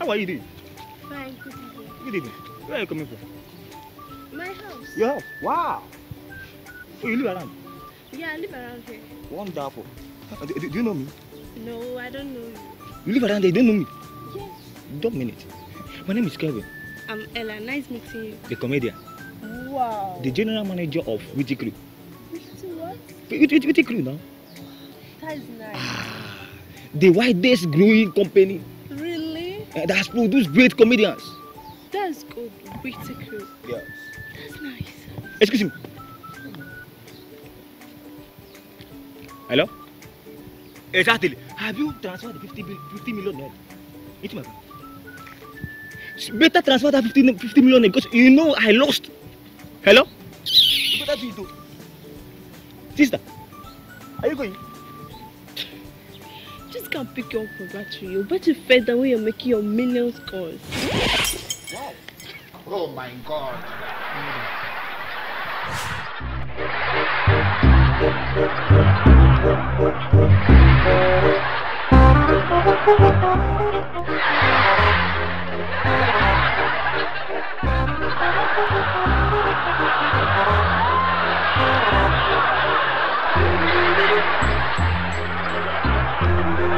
are you doing? Fine, good evening. Good evening. Where are you coming from? My house. Your house. Wow. So you live around? Yeah, I live around here. Wonderful. Uh, Do, do you know me? No, I don't know you. You live around there, you don't know me? Yes. Don't mean it. My name is Kevin, I'm Ella. Nice meeting you. the comedian, Wow. the general manager of Witty Crew. what? Witty, Witty Crew now. That is nice. Ah, the widest growing company Really? uh, that has produced great comedians. That's good. Pretty cool. Yes. That's nice. Excuse me. Hello? Exactly. Have you transferred the 50, 50 million naira into my bank? Better transfer that 50, 50 million because you know I lost. Hello? You better do it too. Sister, are you going? Just can't pick you up for battery. You better further way you're making your millions calls. Wow. Oh my God.